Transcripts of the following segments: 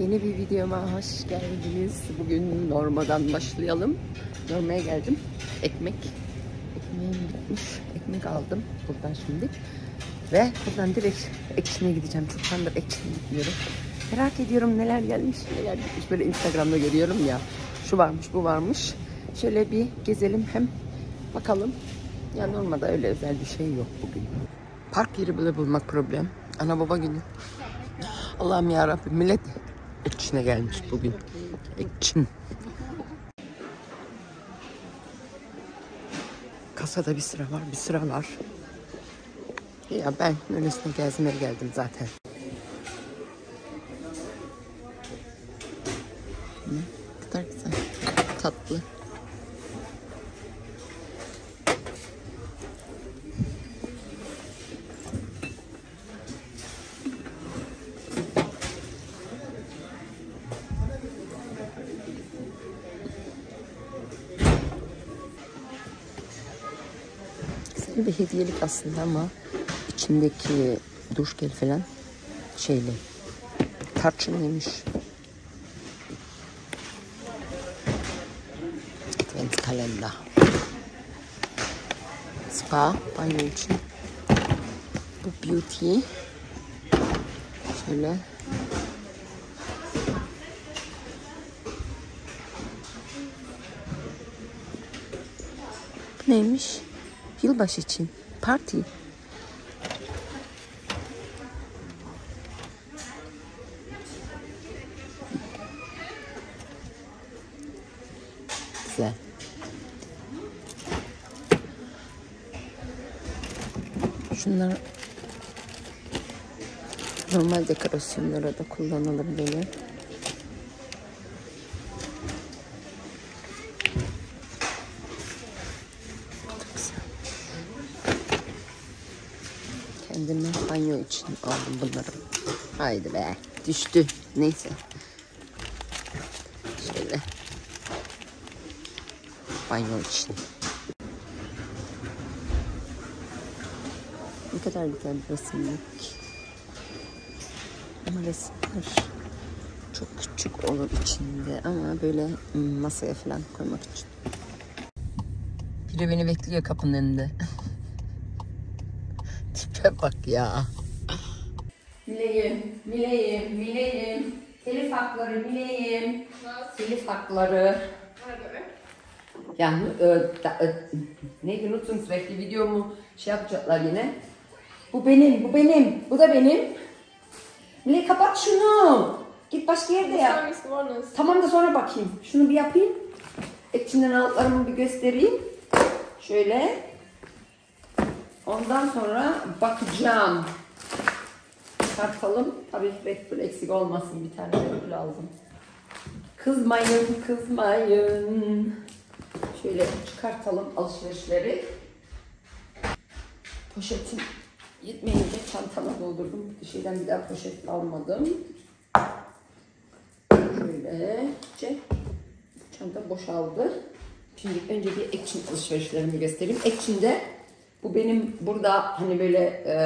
Yeni bir videoma hoş geldiniz. Bugün Norma'dan başlayalım. Norma'ya geldim. Ekmek. Ekmeğim bitmiş. Ekmek aldım buradan şimdi. Ve buradan direkt Ekşin'e gideceğim. Çok zamandır Ekşin'e gitmiyorum. Merak ediyorum neler gelmiş, neler gitmiş. Böyle Instagram'da görüyorum ya. Şu varmış, bu varmış. Şöyle bir gezelim hem bakalım. Ya Norma'da öyle özel bir şey yok bugün. Park yeri bile bulmak problem. Ana baba günü. Allah'ım ya millet Ekçin'e gelmiş bugün. Ekçin. Kasada bir sıra var, bir sıra var. Ya ben öylesine gezmeye geldim zaten. Ne kadar güzel, tatlı. Güzel bir hediyelik aslında ama içindeki duş gel falan şeyli. Tarçınlıymış. Advent kalender. Spa banyo için. Bu beauty. Şöyle. Neymiş? Yılbaşı için. Party. Güzel. Şunlar normal dekorasyonlara da kullanılır böyle. Çok güzel. Kendime banyo için aldım bunları. Haydi be. Düştü. Neyse. Şöyle. Banyo için. Ne kadar güzel bir resimlik. Ama resimler çok küçük olur içinde ama böyle masaya falan koymak için. Biri beni bekliyor kapının önünde. Tipe bak ya. Mileyim, mileyim, mileyim. Telif hakları mileyim. Telif hakları. Yani e, da, e, neydi unuttum sürekli videomu şey yapacaklar yine. Bu benim, bu benim, bu da benim. Miley kapat şunu. Git başka yerde yap. Tamam da sonra bakayım. Şunu bir yapayım. İçinden altlarımı bir göstereyim. Şöyle. Ondan sonra bakacağım. Çıkartalım. Tabii Red eksik olmasın. Bir tane Red lazım. Kızmayın, kızmayın. Şöyle çıkartalım alışverişleri. Poşetim yetmeyince çantama doldurdum. Bir şeyden bir daha poşet almadım. Şöylece çanta boşaldı. Şimdi önce bir Action alışverişlerimi göstereyim. Action'de bu benim burada hani böyle e,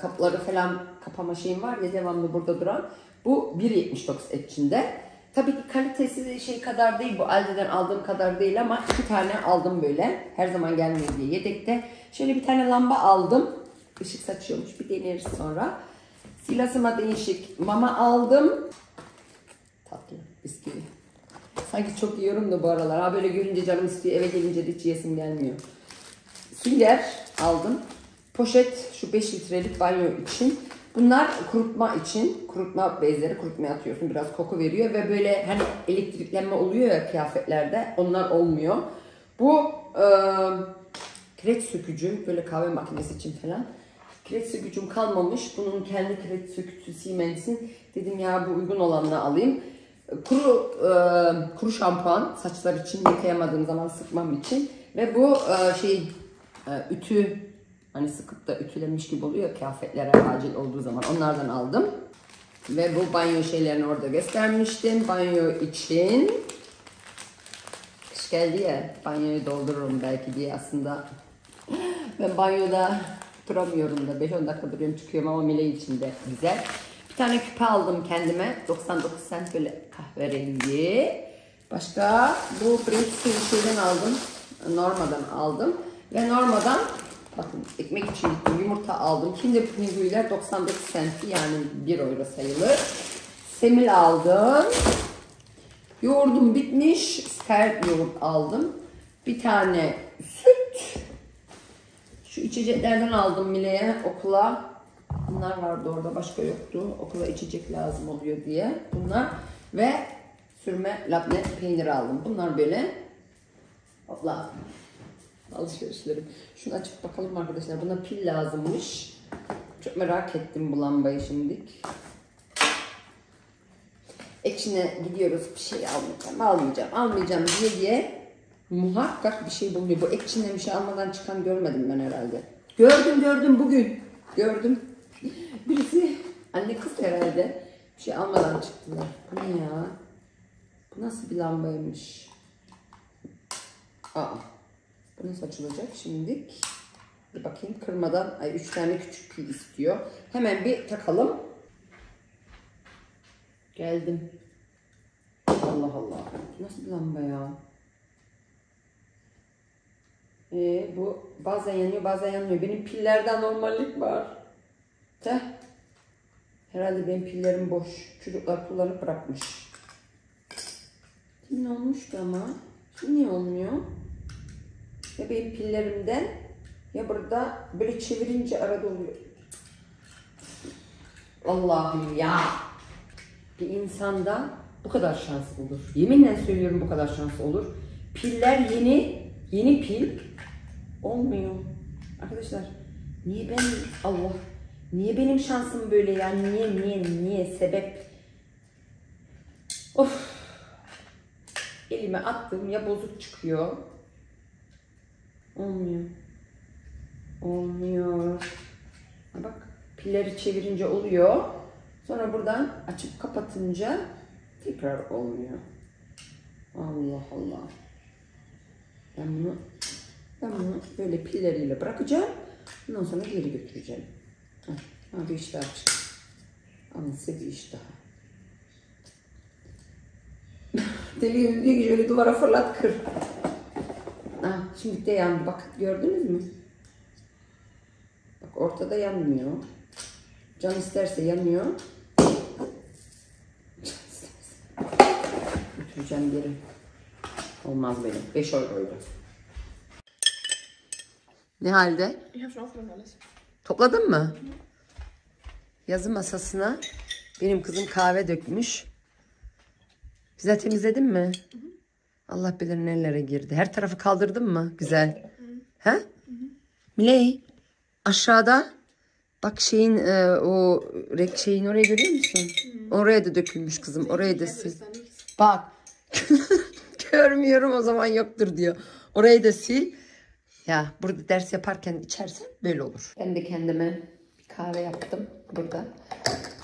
kapları falan kapama şeyim var ya devamlı burada duran. Bu 1.79 Action'de. Tabii ki kalitesi şey kadar değil bu Aldi'den aldığım kadar değil ama iki tane aldım böyle. Her zaman gelmiyor diye yedekte. Şöyle bir tane lamba aldım. Işık saçıyormuş bir deneriz sonra. Silasıma değişik mama aldım. Tatlı bisküvi. Sanki çok yiyorum da bu aralar. Ha böyle görünce canım istiyor. Eve gelince de hiç yesim gelmiyor. Sünger aldım. Poşet şu 5 litrelik banyo için. Bunlar kurutma için. Kurutma bezleri kurutmaya atıyorsun. Biraz koku veriyor ve böyle hani elektriklenme oluyor ya kıyafetlerde. Onlar olmuyor. Bu e, kireç sökücü. Böyle kahve makinesi için falan. Kireç sökücüm kalmamış. Bunun kendi kireç sökücüsü Siemens'in. Dedim ya bu uygun olanını alayım. Kuru e, kuru şampuan saçlar için yıkayamadığım zaman sıkmam için ve bu e, şey e, ütü hani sıkıp da ütülemiş gibi oluyor ya kıyafetlere acil olduğu zaman onlardan aldım. Ve bu banyo şeylerini orada göstermiştim. Banyo için kış geldi ya banyoyu doldururum belki diye aslında ben banyoda duramıyorum da 5-10 dakika duruyorum çıkıyorum ama Mile için de güzel. Bir tane küpe aldım kendime. 99 cent böyle kahverengi. Başka bu British şeyden aldım. Norma'dan aldım. Ve Norma'dan bakın ekmek için gittim. Yumurta aldım. Kinder Pingui'ler 99 cent yani 1 euro sayılır. Semil aldım. Yoğurdum bitmiş. Skyr yoğurt aldım. Bir tane süt. Şu içeceklerden aldım Mile'ye okula. Bunlar vardı orada başka yoktu. Okula içecek lazım oluyor diye. Bunlar ve sürme labne peyniri aldım. Bunlar böyle Abla alışverişlerim. Şunu açıp bakalım arkadaşlar. Buna pil lazımmış. Çok merak ettim bu lambayı şimdilik. Ekşine gidiyoruz bir şey almayacağım, almayacağım, almayacağım diye diye muhakkak bir şey buluyor. Bu ekşine bir şey almadan çıkan görmedim ben herhalde. Gördüm gördüm bugün. Gördüm. Birisi anne kız herhalde bir şey almadan çıktılar. Bu ne ya? Bu nasıl bir lambaymış? Aa. Bu nasıl açılacak şimdilik? Bir bakayım kırmadan. Ay üç tane küçük pil istiyor. Hemen bir takalım. Geldim. Allah Allah. Nasıl lamba ya? Ee, bu bazen yanıyor bazen yanmıyor. Benim pillerden normallik var. Teh. Herhalde benim pillerim boş. Çocuklar kullanıp bırakmış. Şimdi olmuştu ama. Şimdi niye olmuyor? Ya benim pillerimden ya burada böyle çevirince arada oluyor. Allah'ım ya. Bir insanda bu kadar şans olur. Yeminle söylüyorum bu kadar şans olur. Piller yeni, yeni pil olmuyor. Arkadaşlar niye ben Allah niye benim şansım böyle ya? Niye niye niye sebep? Of. Elime attım ya bozuk çıkıyor. Olmuyor. Olmuyor. Bak pilleri çevirince oluyor. Sonra buradan açıp kapatınca tekrar olmuyor. Allah Allah. Ben bunu ben bunu böyle pilleriyle bırakacağım. Ondan sonra geri götüreceğim. Ha bir iş daha çıktı. Size bir iş daha. Deli diyor ki şöyle duvara fırlat kır. Şimdi de yandı. Bak gördünüz mü? Bak ortada yanmıyor. Can isterse yanıyor. Götüreceğim geri. Olmaz benim. 5 euroydu. Ne halde? Topladın mı? Yazı masasına benim kızım kahve dökmüş. Güzel temizledin mi? Allah bilir nelere girdi. Her tarafı kaldırdın mı? Güzel. He? Miley aşağıda bak şeyin e, o rek şeyin oraya görüyor musun? Oraya da dökülmüş kızım. Oraya da sil. Bak. Görmüyorum o zaman yoktur diyor. Orayı da sil. Ya burada ders yaparken içersen böyle olur. Ben de kendime bir kahve yaptım burada.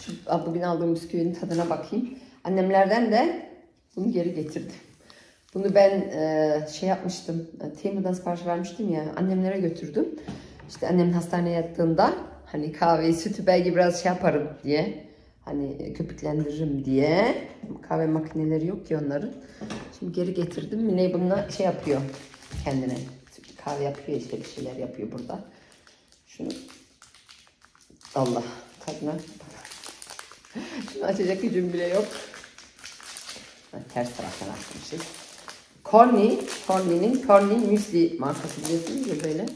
Şu, bugün aldığım bisküvinin tadına bakayım. Annemlerden de bunu geri getirdim. Bunu ben e, şey yapmıştım. e, Temu'dan sipariş vermiştim ya. Annemlere götürdüm. İşte annem hastaneye yattığında hani kahveyi sütü belki biraz şey yaparım diye. Hani köpüklendiririm diye. Kahve makineleri yok ki onların. Şimdi geri getirdim. Mine bununla şey yapıyor kendine. Kahve yapıyor işte bir şeyler yapıyor burada. Şunu Allah tadına. Şunu açacak gücüm bile yok. Ters taraftan açmışız. Corny, Corny'nin Corny Müsli markası biliyorsunuz ya böyle.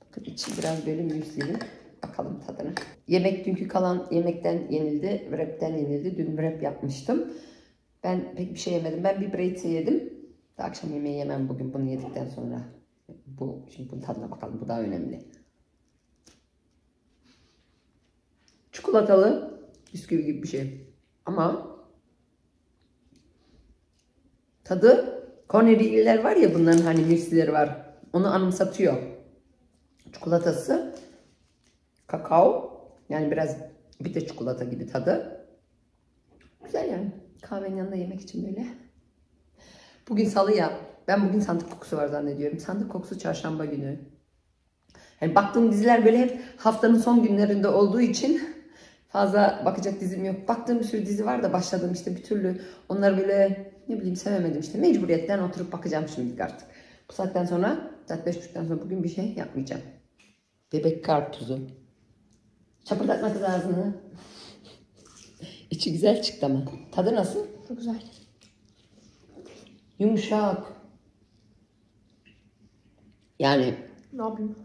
Bakın içi biraz böyle müslili. Bakalım tadına. Yemek dünkü kalan yemekten yenildi. Wrap'ten yenildi. Dün wrap yapmıştım. Ben pek bir şey yemedim. Ben bir breze yedim. Da akşam yemeği yemem bugün bunu yedikten sonra. Bu şimdi bunun tadına bakalım. Bu daha önemli. Çikolatalı bisküvi gibi bir şey. Ama tadı Corneli'liler var ya bunların hani müslileri var. Onu anımsatıyor. Çikolatası kakao yani biraz bir de çikolata gibi tadı. Güzel yani. Kahvenin yanında yemek için böyle. Bugün salı ya. Ben bugün sandık kokusu var zannediyorum. Sandık kokusu çarşamba günü. Yani baktığım diziler böyle hep haftanın son günlerinde olduğu için Fazla bakacak dizim yok. Baktığım bir sürü dizi var da başladım işte bir türlü. Onları böyle ne bileyim sevemedim işte. Mecburiyetten oturup bakacağım şimdi artık. Bu saatten sonra, saat beş buçuktan sonra bugün bir şey yapmayacağım. Bebek karpuzu. Çapırdatma kız ağzını. İçi güzel çıktı ama. Tadı nasıl? Çok güzel. Yumuşak. Yani Ne yapayım?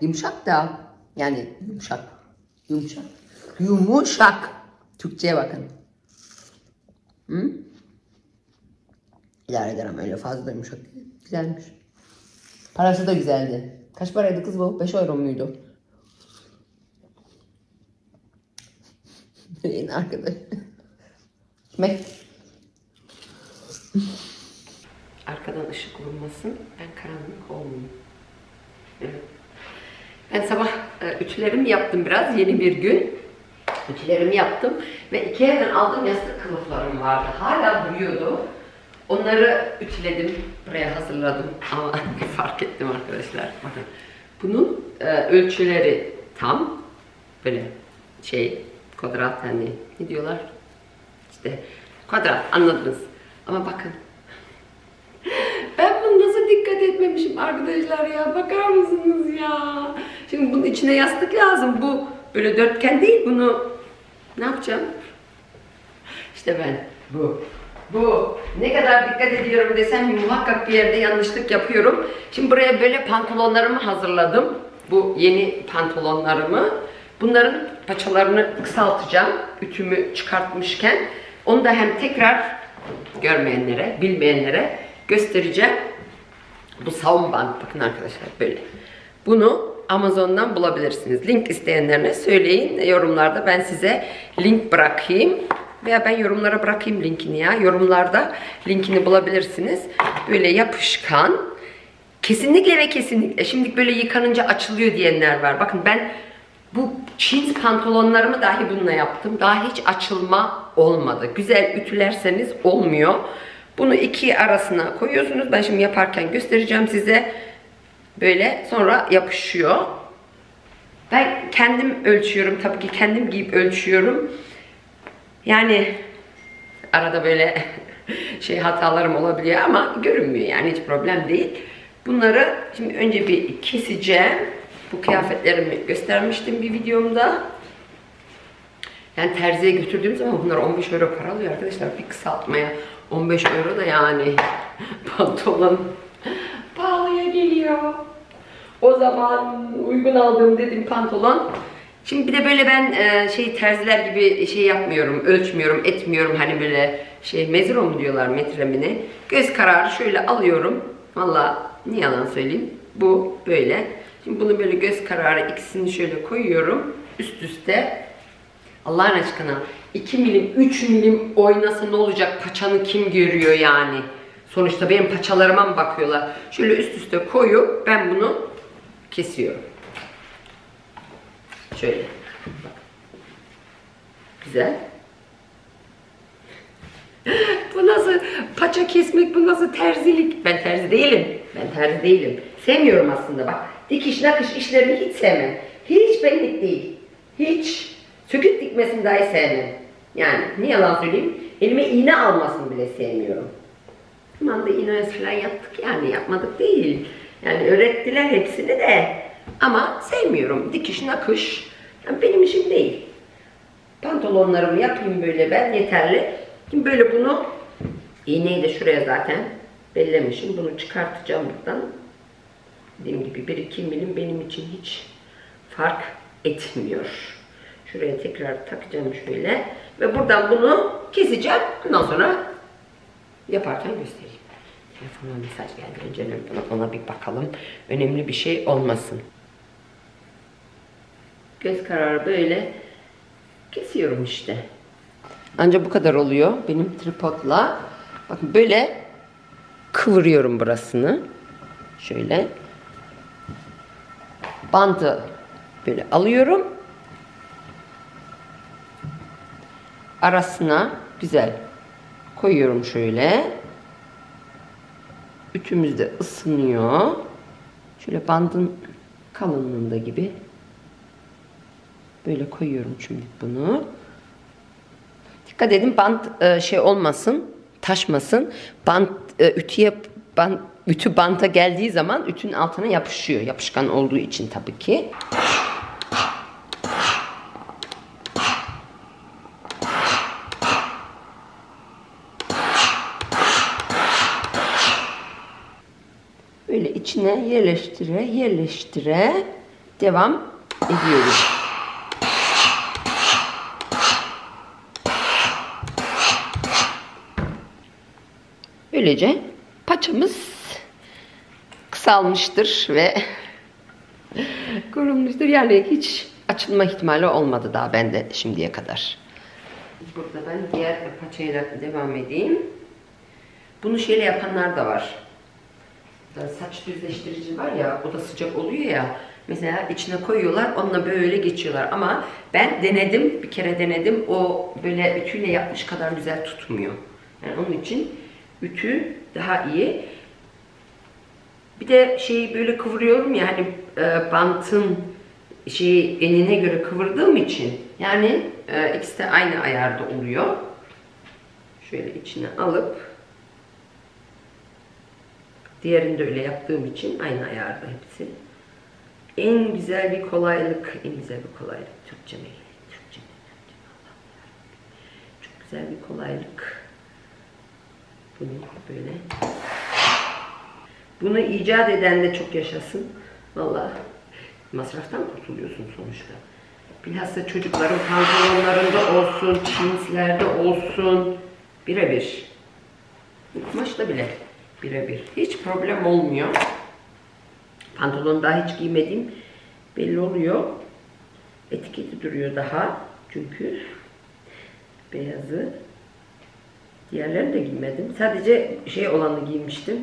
yumuşak da yani yumuşak. Yumuşak. Yumuşak. Türkçe'ye bakın. Hı? İdare ederim öyle fazla da. Güzelmiş. Parası da güzeldi. Kaç paraydı kız bu? 5 euro muydu? Yeni arkadaş. Ekmek. Arkadan ışık vurmasın. Ben karanlık olmayayım. Evet. Ben sabah e, ütülerimi yaptım biraz. Yeni bir gün. Ütülerimi yaptım. Ve Ikea'dan aldığım yastık kılıflarım vardı. Hala duruyordu. Onları ütüledim. Buraya hazırladım. Ama fark ettim arkadaşlar. Bunun e, ölçüleri tam. Böyle şey kvadrat hani ne diyorlar? İşte kvadrat anladınız. Ama bakın ben bunu nasıl dikkat etmemişim arkadaşlar ya. Bakar mısınız ya? Şimdi bunun içine yastık lazım. Bu böyle dörtgen değil. Bunu ne yapacağım? İşte ben bu. Bu. Ne kadar dikkat ediyorum desem muhakkak bir yerde yanlışlık yapıyorum. Şimdi buraya böyle pantolonlarımı hazırladım. Bu yeni pantolonlarımı. Bunların paçalarını kısaltacağım. Ütümü çıkartmışken. Onu da hem tekrar görmeyenlere, bilmeyenlere göstereceğim. Bu savun band bakın arkadaşlar böyle. Bunu Amazon'dan bulabilirsiniz. Link isteyenlerine söyleyin yorumlarda ben size link bırakayım. Veya ben yorumlara bırakayım linkini ya. Yorumlarda linkini bulabilirsiniz. Böyle yapışkan. Kesinlikle ve kesinlikle. Şimdi böyle yıkanınca açılıyor diyenler var. Bakın ben bu jeans pantolonlarımı dahi bununla yaptım. Daha hiç açılma olmadı. Güzel ütülerseniz olmuyor. Bunu iki arasına koyuyorsunuz. Ben şimdi yaparken göstereceğim size. Böyle sonra yapışıyor. Ben kendim ölçüyorum. Tabii ki kendim giyip ölçüyorum. Yani arada böyle şey hatalarım olabiliyor ama görünmüyor yani hiç problem değil. Bunları şimdi önce bir keseceğim. Bu kıyafetlerimi göstermiştim bir videomda. Yani terziye götürdüğüm zaman bunlar 15 euro para alıyor arkadaşlar. Bir kısaltmaya 15 euro da yani pantolon pahalıya geliyor. O zaman uygun aldığım dedim pantolon. Şimdi bir de böyle ben e, şey terziler gibi şey yapmıyorum, ölçmüyorum, etmiyorum. Hani böyle şey mezro mu diyorlar metremini. Göz kararı şöyle alıyorum. Valla ne yalan söyleyeyim. Bu böyle. Şimdi bunu böyle göz kararı ikisini şöyle koyuyorum. Üst üste. Allah'ın aşkına 2 milim, 3 milim oynasa ne olacak? Paçanı kim görüyor yani? Sonuçta benim paçalarıma mı bakıyorlar? Şöyle üst üste koyup ben bunu kesiyorum. Şöyle. Güzel. bu nasıl paça kesmek, bu nasıl terzilik? Ben terzi değilim. Ben terzi değilim. Sevmiyorum aslında bak. Dikiş nakış işlerini hiç sevmem. Hiç benlik değil. Hiç. Sökük dikmesini dahi sevmem. Yani ne yalan söyleyeyim. Elime iğne almasını bile sevmiyorum. Aman da iğne falan yaptık yani yapmadık değil. Yani öğrettiler hepsini de. Ama sevmiyorum. Dikiş nakış. Yani benim işim değil. Pantolonlarımı yapayım böyle ben yeterli. Şimdi böyle bunu iğneyi de şuraya zaten bellemişim. Bunu çıkartacağım buradan. Dediğim gibi 1-2 milim benim için hiç fark etmiyor. Şuraya tekrar takacağım şöyle. Ve buradan bunu keseceğim. Ondan sonra yaparken göstereyim. Telefona mesaj geldi. Önce ona bir bakalım. Önemli bir şey olmasın. Göz kararı böyle kesiyorum işte. Ancak bu kadar oluyor benim tripodla. Bakın böyle kıvırıyorum burasını. Şöyle. Bandı böyle alıyorum. Arasına güzel koyuyorum şöyle. Ütümüz de ısınıyor. Şöyle bandın kalınlığında gibi. Böyle koyuyorum şimdi bunu. Dikkat edin bant e, şey olmasın, taşmasın. Bant e, ütüye bant, ütü banta geldiği zaman ütünün altına yapışıyor. Yapışkan olduğu için tabii ki. Böyle içine yerleştire yerleştire devam ediyoruz. Böylece paçamız kısalmıştır ve kurulmuştur. Yani hiç açılma ihtimali olmadı daha bende şimdiye kadar. Burada ben diğer paçayla devam edeyim. Bunu şeyle yapanlar da var. Saç düzleştirici var ya, o da sıcak oluyor ya. Mesela içine koyuyorlar, onunla böyle geçiyorlar. Ama ben denedim, bir kere denedim. O böyle ütüyle yapmış kadar güzel tutmuyor. Yani onun için ütü daha iyi. Bir de şeyi böyle kıvırıyorum ya hani e, bantın şeyi enine göre kıvırdığım için yani e, ikisi de aynı ayarda oluyor. Şöyle içine alıp diğerini de öyle yaptığım için aynı ayarda hepsi. En güzel bir kolaylık, en güzel bir kolaylık. Türkçe mi? Türkçe mi? Çok güzel bir kolaylık. Bunu böyle. Bunu icat eden de çok yaşasın. Vallahi masraftan kurtuluyorsun sonuçta. Bilhassa çocukların pantolonlarında olsun, jeanslerde olsun. Birebir. Kumaşta bile birebir. Hiç problem olmuyor. Pantolon daha hiç giymedim. Belli oluyor. Etiketi duruyor daha. Çünkü beyazı. Diğerlerini de giymedim. Sadece şey olanı giymiştim.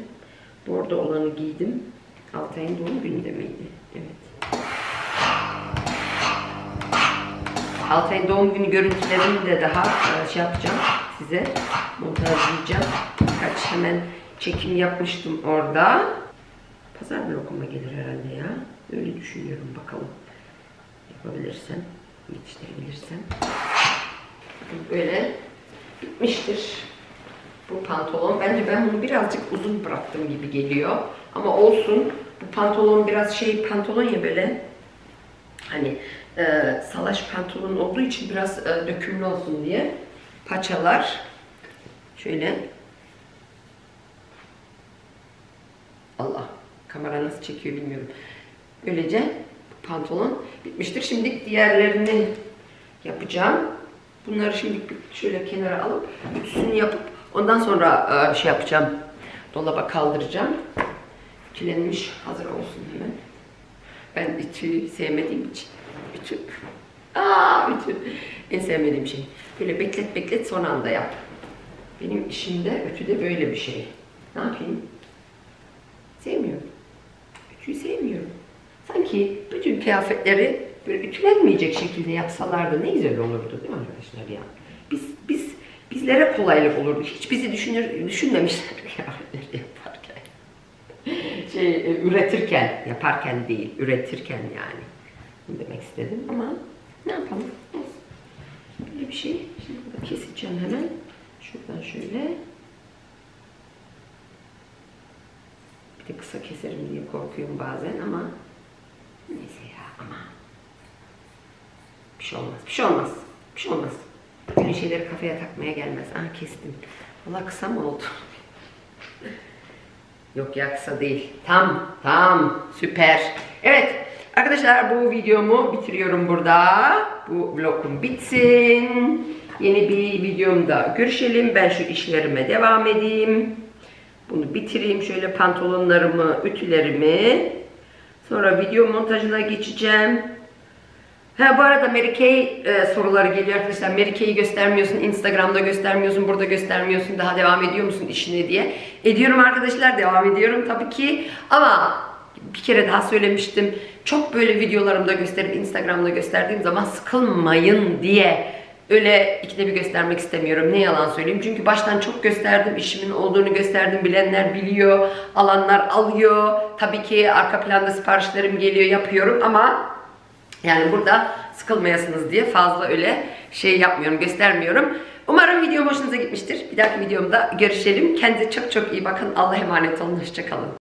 Bordo olanı giydim. Altay'ın doğum gününde miydi? Evet. Altay'ın doğum günü görüntülerini de daha e, şey yapacağım size. Montajlayacağım. Kaç hemen çekim yapmıştım orada. Pazar blokuma gelir herhalde ya. Öyle düşünüyorum bakalım. Yapabilirsem, yetiştirebilirsem. Böyle bitmiştir bu pantolon. Bence ben bunu birazcık uzun bıraktım gibi geliyor. Ama olsun. Bu pantolon biraz şey pantolon ya böyle hani e, salaş pantolon olduğu için biraz e, dökümlü olsun diye paçalar şöyle Allah kamera nasıl çekiyor bilmiyorum. Böylece pantolon bitmiştir. Şimdi diğerlerini yapacağım. Bunları şimdi şöyle kenara alıp ütüsünü yapıp ondan sonra e, şey yapacağım. Dolaba kaldıracağım. Ütülenmiş hazır olsun hemen. Ben ütüyü sevmediğim için. Ütü. Aa ütü. En sevmediğim şey. Böyle beklet beklet son anda yap. Benim işimde ütüde böyle bir şey. Ne yapayım? Sevmiyorum. Ütüyü sevmiyorum. Sanki bütün kıyafetleri böyle ütülenmeyecek şekilde yapsalardı ne güzel olurdu değil mi arkadaşlar ya? Biz biz bizlere kolaylık olurdu. Hiç bizi düşünür düşünmemişler yaparken. Şey e, üretirken, yaparken değil, üretirken yani. Bunu demek istedim ama ne yapalım? Böyle bir şey. Şimdi burada keseceğim hemen. Şuradan şöyle. Bir de kısa keserim diye korkuyorum bazen ama neyse ya ama bir şey olmaz. Bir şey olmaz. Bir şey olmaz. Böyle şeyleri kafaya takmaya gelmez. Ah kestim. Valla kısa mı oldu? Yok ya kısa değil. Tam, tam, süper. Evet, arkadaşlar bu videomu bitiriyorum burada. Bu vlogum bitsin. Yeni bir videomda görüşelim. Ben şu işlerime devam edeyim. Bunu bitireyim. Şöyle pantolonlarımı, ütülerimi. Sonra video montajına geçeceğim. Ha bu arada Mary Kay e, soruları geliyor arkadaşlar. Mary Kay'i göstermiyorsun, Instagram'da göstermiyorsun, burada göstermiyorsun. Daha devam ediyor musun işine diye. Ediyorum arkadaşlar, devam ediyorum tabii ki. Ama bir kere daha söylemiştim. Çok böyle videolarımda gösterip Instagram'da gösterdiğim zaman sıkılmayın diye öyle ikide bir göstermek istemiyorum. Ne yalan söyleyeyim. Çünkü baştan çok gösterdim. işimin olduğunu gösterdim. Bilenler biliyor. Alanlar alıyor. Tabii ki arka planda siparişlerim geliyor. Yapıyorum ama yani burada sıkılmayasınız diye fazla öyle şey yapmıyorum, göstermiyorum. Umarım videom hoşunuza gitmiştir. Bir dahaki videomda görüşelim. Kendinize çok çok iyi bakın. Allah'a emanet olun. Hoşçakalın.